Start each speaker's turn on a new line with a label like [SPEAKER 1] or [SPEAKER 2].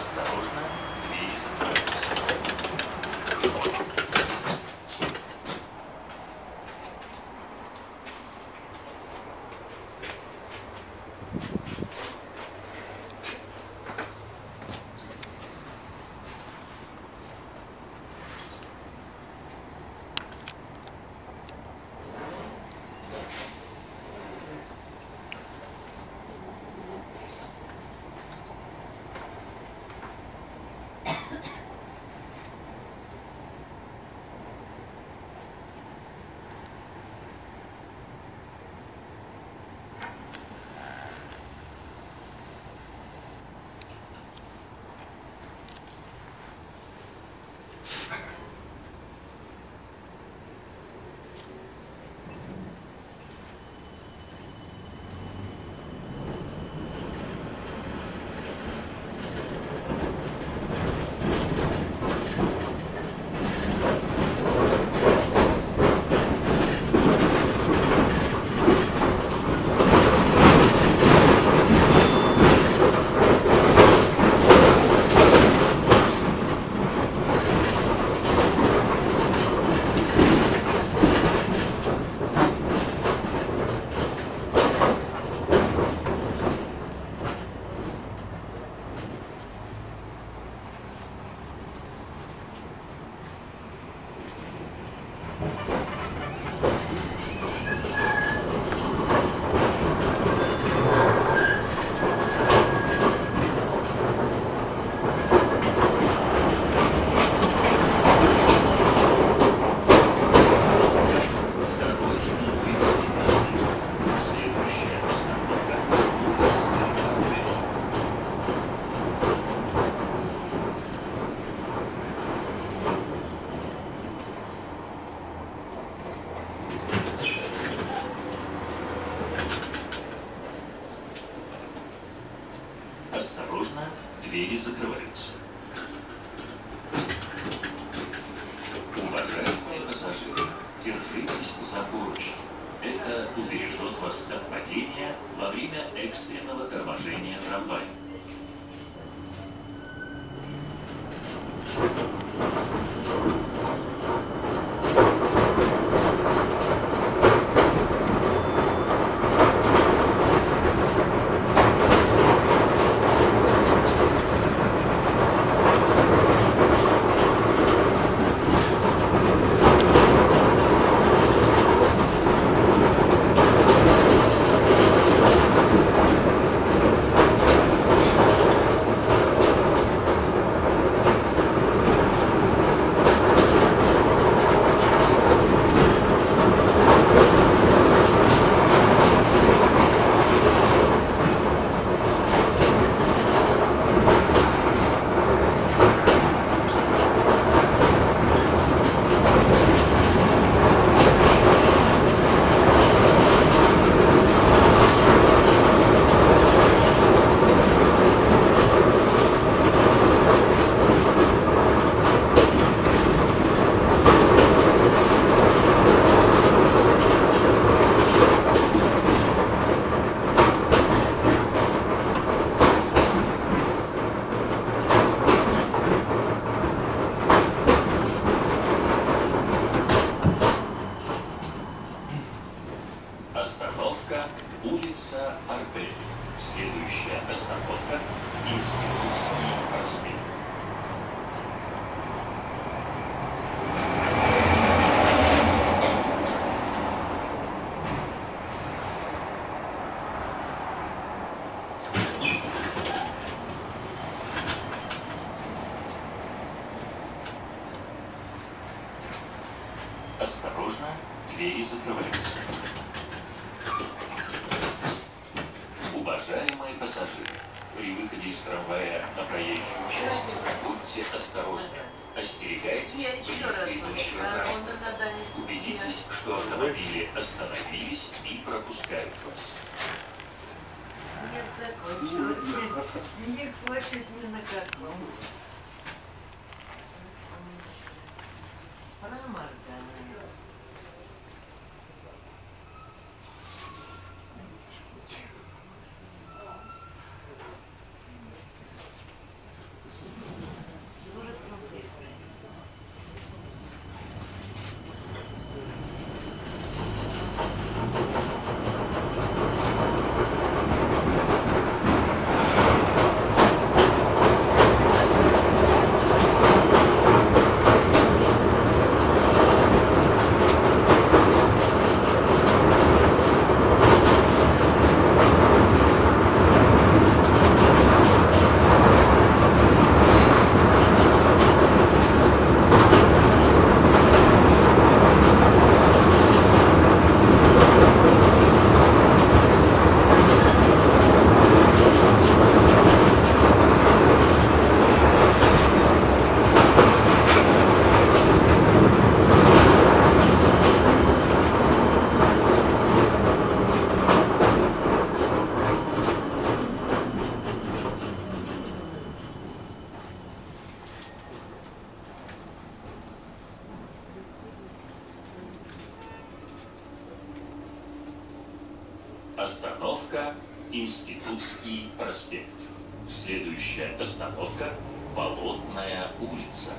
[SPEAKER 1] Осторожно, двери закроются. Двери закрываются. Уважаемые пассажиры, держитесь за поручни. Это убережет вас от падения во время экстренного торможения трамвая. Остановка – улица Арбель. Следующая остановка – Институтский проспект. Осторожно, двери закрываются. Уважаемые пассажиры, при выходе из трамвая на проезжую часть будьте осторожны. Остерегайтесь близко идущего транспорта. Убедитесь, что автомобили остановились и пропускают вас.
[SPEAKER 2] Нет, закончилось. Не хочет ни на каком. Проморгана.
[SPEAKER 1] Остановка Институтский проспект. Следующая остановка Болотная улица.